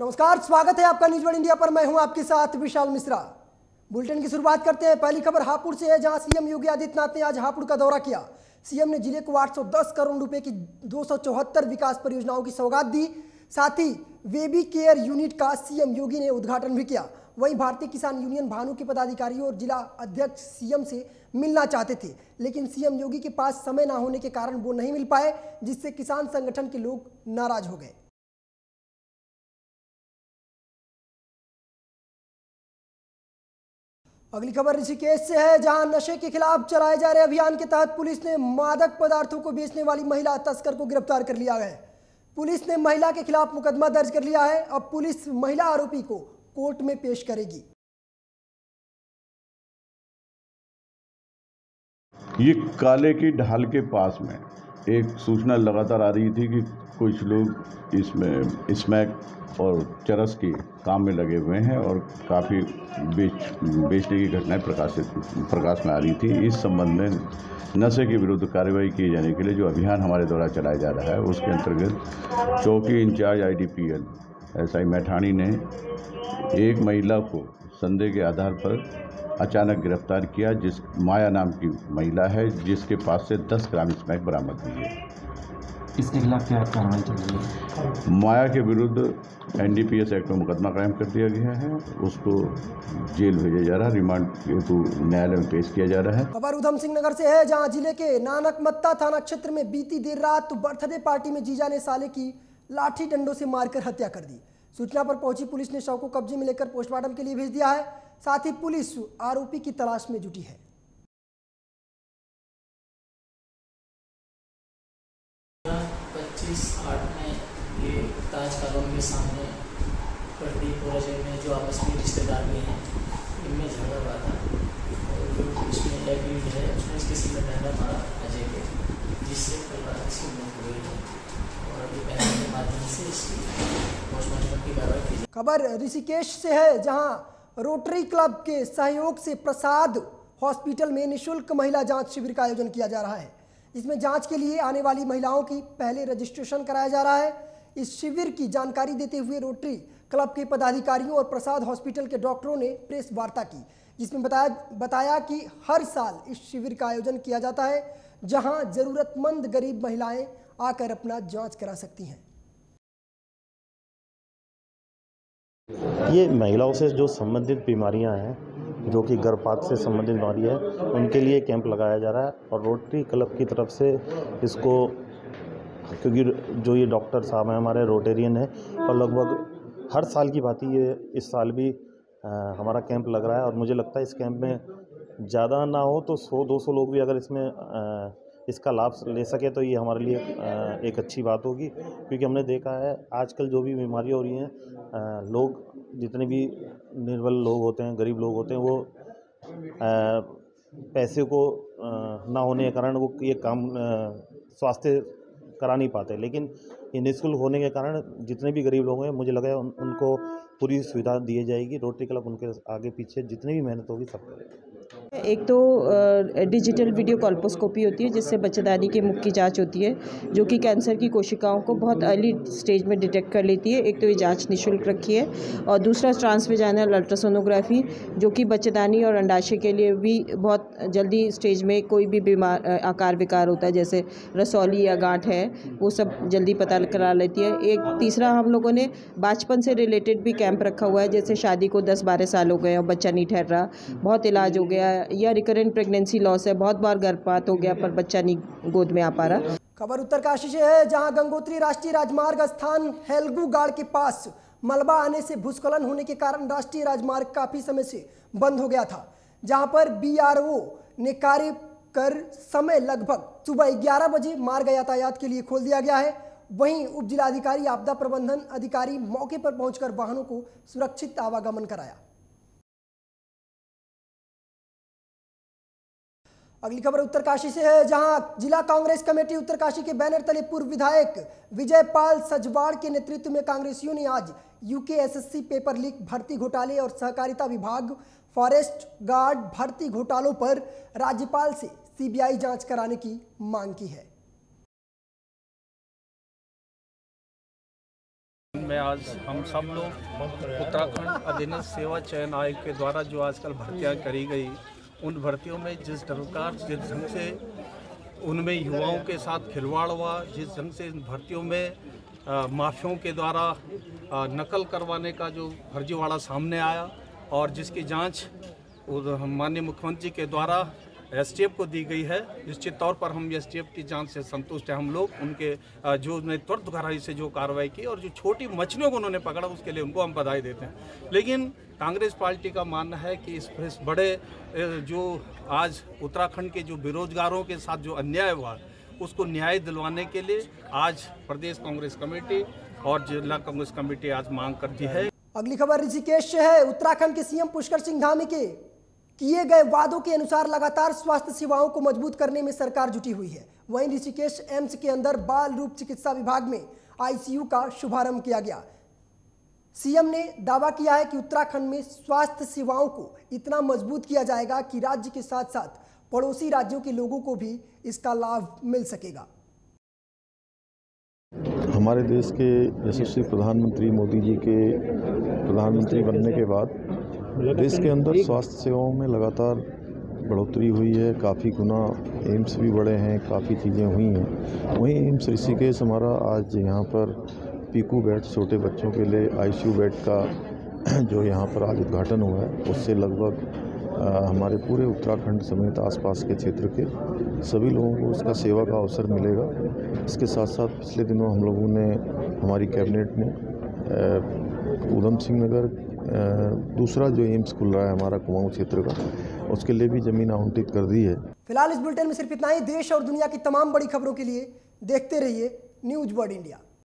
नमस्कार, स्वागत है आपका न्यूज़ वन इंडिया पर। मैं हूँ आपके साथ विशाल मिश्रा। बुलेटिन की शुरुआत करते हैं। पहली खबर हापुड़ से है, जहाँ सीएम योगी आदित्यनाथ ने आज हापुड़ का दौरा किया। सीएम ने ज़िले को 810 करोड़ रुपए की दो सौ चौहत्तर विकास परियोजनाओं की सौगात दी। साथ ही बेबी केयर यूनिट का सीएम योगी ने उद्घाटन भी किया। वहीं भारतीय किसान यूनियन भानु के पदाधिकारियों और जिला अध्यक्ष सीएम से मिलना चाहते थे। लेकिन सीएम योगी के पास समय ना होने के कारण वो नहीं मिल पाए, जिससे किसान संगठन के लोग नाराज़ हो गए। अगली खबर ऋषिकेश से है, जहाँ नशे के खिलाफ चलाए जा रहे अभियान के तहत पुलिस ने मादक पदार्थों को बेचने वाली महिला तस्कर को गिरफ़्तार कर लिया है। पुलिस ने महिला के खिलाफ मुकदमा दर्ज कर लिया है। अब पुलिस महिला आरोपी को कोर्ट में पेश करेगी। ये काले की ढाल के पास में एक सूचना लगातार आ रही थी कि कुछ लोग इसमें, स्मैक और चरस के काम में लगे हुए हैं और काफ़ी बेच, बेचने की घटनाएँ प्रकाशित, प्रकाश में आ रही थी। इस संबंध में नशे के विरुद्ध कार्रवाई किए जाने के लिए जो अभियान हमारे द्वारा चलाया जा रहा है, उसके अंतर्गत चौकी incharge IDPL S I Maithani ने एक महिला को संदेह के आधार पर अचानक गिरफ़्तार किया, जिस, माया नाम की महिला है, जिसके पास से 10 ग्राम स्मैक बरामद हुई है। इसके खिलाफ क्या कार्रवाई चल रही है? माया के विरुद्ध एनडीपीएस एक्ट में मुकदमा कायम कर दिया गया है। उसको जेल भेजा जा रहा है। रिमांड हेतु न्यायालय में पेश किया जा रहा है। खबर उधम सिंह नगर से है जहाँ ज़िले के नानक मत्ता थाना क्षेत्र में बीती देर रात बर्थडे पार्टी में जीजा ने साले की लाठी डंडों से मारकर हत्या कर दी। सूचना पर पहुँची पुलिस ने शव को कब्जे में लेकर पोस्टमार्टम के लिए भेज दिया है। साथ ही पुलिस आरोपी की तलाश में जुटी है। ये ताज कॉलोनी के सामने प्रदीप और अजय में, जो आपस में रिश्तेदार भी हैं, इनमें झगड़ा हुआ था। और जो उसमें एग्रीड है उसने इसके सिर में डंडा मारा अजय के, जिससे रात इसकी मौत हो गई है और अभी पैसे के माध्यम से इसकी पोस्टमार्टम की कार्रवाई की खबर ऋषिकेश से है, जहाँ रोटरी क्लब के सहयोग से प्रसाद हॉस्पिटल में निशुल्क महिला जाँच शिविर का आयोजन किया जा रहा है। इसमें जाँच के लिए आने वाली महिलाओं की पहले रजिस्ट्रेशन कराया जा रहा है। इस शिविर की जानकारी देते हुए रोटरी क्लब के पदाधिकारियों और प्रसाद हॉस्पिटल के डॉक्टरों ने प्रेस वार्ता की, जिसमें बताया बताया कि हर साल इस शिविर का आयोजन किया जाता है, जहाँ जरूरतमंद गरीब महिलाएँ आकर अपना जाँच करा सकती हैं। ये महिलाओं से जो संबंधित बीमारियाँ हैं जो कि गर्भपात से संबंधित बीमारी है उनके लिए कैंप लगाया जा रहा है और रोटरी क्लब की तरफ़ से इसको क्योंकि जो ये डॉक्टर साहब हैं हमारे रोटेरियन हैं और लगभग हर साल की बात ही ये इस साल भी आ, हमारा कैंप लग रहा है और मुझे लगता है इस कैंप में ज़्यादा ना हो तो 100-200 लोग भी अगर इसमें अ, इसका लाभ ले सके तो ये हमारे लिए एक अच्छी बात होगी। क्योंकि हमने देखा है आजकल जो भी बीमारियाँ हो रही हैं लोग जितने भी निर्बल लोग होते हैं गरीब लोग होते हैं वो पैसे को ना होने के कारण वो ये काम स्वास्थ्य करा नहीं पाते। लेकिन ये निःशुल्क होने के कारण जितने भी गरीब लोग हैं मुझे लगा उन, उनको पूरी सुविधा दी जाएगी। रोटरी क्लब उनके आगे पीछे जितनी भी मेहनत होगी सब करेगा। एक तो डिजिटल वीडियो कॉल्पोस्कोपी होती है, जिससे बच्चेदानी के मुख की जाँच होती है, जो कि कैंसर की कोशिकाओं को बहुत अर्ली स्टेज में डिटेक्ट कर लेती है। एक तो ये जाँच निशुल्क रखी है, और दूसरा ट्रांसवेजाइनल अल्ट्रासोनोग्राफी, जो कि बच्चेदानी और अंडाशय के लिए भी बहुत जल्दी स्टेज में कोई भी बीमार आकार विकार होता है, जैसे रसौली या गांठ है, वो सब जल्दी पता करा लेती है। एक तीसरा, हम लोगों ने बचपन से रिलेटेड भी कैंप रखा हुआ है, जैसे शादी को दस बारह साल हो गए और बच्चा नहीं ठहर रहा, बहुत इलाज हो गया या रिकरेंट प्रेगनेंसी लॉस है, बहुत बार गर्भपात हो गया, पर बच्चा नहीं गोद में आ पा रहा। खबर उत्तरकाशी से है, जहाँ गंगोत्री राष्ट्रीय राजमार्ग स्थान हेलगू गाड़ के पास मलबा आने से भूस्खलन होने के कारण राष्ट्रीय राजमार्ग काफ़ी समय से बंद हो गया था, जहाँ पर बीआरओ ने कार्य कर समय लगभग सुबह 11 बजे मार्ग यातायात के लिए खोल दिया गया है। वहीं उप जिलाधिकारी आपदा प्रबंधन अधिकारी मौके पर पहुंचकर वाहनों को सुरक्षित आवागमन कराया। अगली खबर उत्तरकाशी से है, जहाँ जिला कांग्रेस कमेटी उत्तरकाशी के बैनर तले पूर्व विधायक विजय पाल सजवाड़ के नेतृत्व में कांग्रेसियों ने आज यूकेएसएससी पेपर लीक, भर्ती घोटाले और सहकारिता विभाग, फॉरेस्ट गार्ड, भर्ती घोटालों पर राज्यपाल से सीबीआई जाँच कराने की मांग की है। में आज हम सब लोग उत्तराखंड अधीनस्थ सेवा चयन आयोग के द्वारा जो आजकल भर्तियाँ करी गई उन भर्तियों में जिस प्रकार जिस ढंग से उनमें युवाओं के साथ खिलवाड़ हुआ, जिस ढंग से इन भर्तियों में माफियों के द्वारा नकल करवाने का जो फर्जीवाड़ा सामने आया और जिसकी जाँच माननीय मुख्यमंत्री के द्वारा एसटीएफ को दी गई है। निश्चित तौर पर हम एसटीएफ की जाँच से संतुष्ट हैं हम लोग। उनके जो उन्होंने त्वरित गहराई से जो कार्रवाई की और जो छोटी मछलियों को उन्होंने पकड़ा, उसके लिए उनको हम बधाई देते हैं। लेकिन कांग्रेस पार्टी का मानना है कि इस इस बड़े जो आज उत्तराखंड के जो बेरोजगारों के साथ जो अन्याय हुआ, उसको न्याय दिलवाने के लिए आज प्रदेश कांग्रेस कमेटी और जिला कांग्रेस कमेटी आज मांग करती है। अगली खबर ऋषिकेश से है। उत्तराखंड के सीएम पुष्कर सिंह धामी के किए गए वादों के अनुसार लगातार स्वास्थ्य सेवाओं को मज़बूत करने में सरकार जुटी हुई है। वहीं ऋषिकेश एम्स के अंदर बाल रूप चिकित्सा विभाग में आईसीयू का शुभारंभ किया गया। सीएम ने दावा किया है कि उत्तराखंड में स्वास्थ्य सेवाओं को इतना मज़बूत किया जाएगा कि राज्य के साथ साथ पड़ोसी राज्यों के लोगों को भी इसका लाभ मिल सकेगा। हमारे देश के यशस्वी प्रधानमंत्री मोदी जी के प्रधानमंत्री बनने के बाद देश के अंदर स्वास्थ्य सेवाओं में लगातार बढ़ोतरी हुई है काफ़ी गुना एम्स भी बढ़े हैं काफ़ी चीज़ें हुई हैं। वहीं एम्स ऋषिकेश हमारा आज यहाँ पर पीकू बेड छोटे बच्चों के लिए आईसीयू बेड का जो यहाँ पर आज उद्घाटन हुआ है उससे लगभग हमारे पूरे उत्तराखंड समेत आसपास के क्षेत्र के सभी लोगों को उसका सेवा का अवसर मिलेगा। इसके साथ साथ पिछले दिनों हम लोगों ने हमारी कैबिनेट ने ऊधम सिंह नगर दूसरा जो एम्स खुल रहा है हमारा कुमाऊं क्षेत्र का, उसके लिए भी ज़मीन आवंटित कर दी है। फ़िलहाल इस बुलेटिन में सिर्फ़ इतना ही, देश और दुनिया की तमाम बड़ी खबरों के लिए देखते रहिए न्यूज़ वर्ड इंडिया।